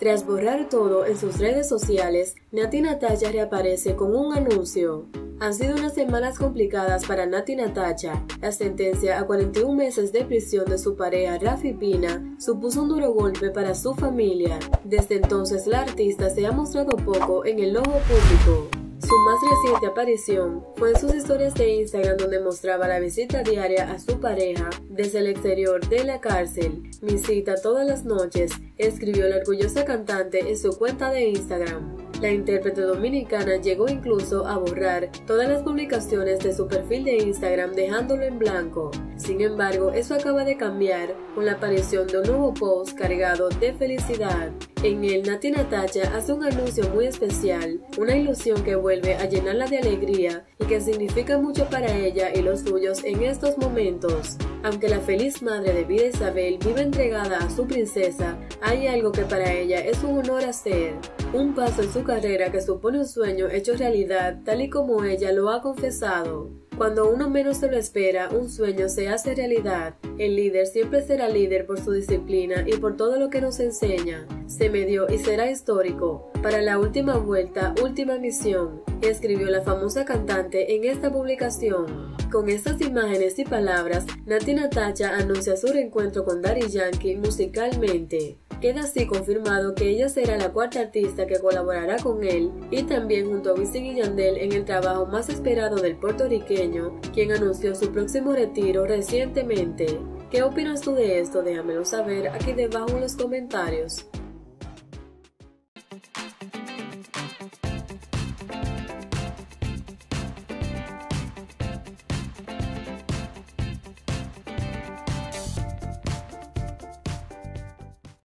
Tras borrar todo en sus redes sociales, Nati Natacha reaparece con un anuncio. Han sido unas semanas complicadas para Nati Natacha. La sentencia a 41 meses de prisión de su pareja Rafi Pina supuso un duro golpe para su familia. Desde entonces la artista se ha mostrado poco en el ojo público. Su más reciente aparición fue en sus historias de Instagram donde mostraba la visita diaria a su pareja desde el exterior de la cárcel. Mi cita todas las noches, escribió la orgullosa cantante en su cuenta de Instagram. La intérprete dominicana llegó incluso a borrar todas las publicaciones de su perfil de Instagram dejándolo en blanco. Sin embargo, eso acaba de cambiar con la aparición de un nuevo post cargado de felicidad. En él, Nati Natacha hace un anuncio muy especial, una ilusión que vuelve a llenarla de alegría y que significa mucho para ella y los suyos en estos momentos. Aunque la feliz madre de Vida Isabel vive entregada a su princesa, hay algo que para ella es un honor hacer, un paso en su carrera que supone un sueño hecho realidad tal y como ella lo ha confesado. Cuando uno menos se lo espera, un sueño se hace realidad. El líder siempre será líder por su disciplina y por todo lo que nos enseña. Se me dio y será histórico. Para la última vuelta, última misión, escribió la famosa cantante en esta publicación. Con estas imágenes y palabras, Nati Natacha anuncia su reencuentro con Daddy Yankee musicalmente. Queda así confirmado que ella será la cuarta artista que colaborará con él y también junto a Wisin y Yandel en el trabajo más esperado del puertorriqueño, quien anunció su próximo retiro recientemente. ¿Qué opinas tú de esto? Déjamelo saber aquí debajo en los comentarios.